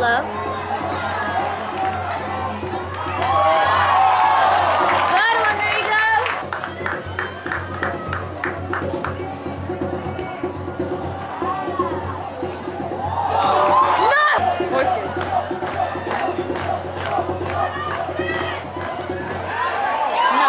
Willow. Good one, there you go. No! Horses. No.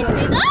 ice, please.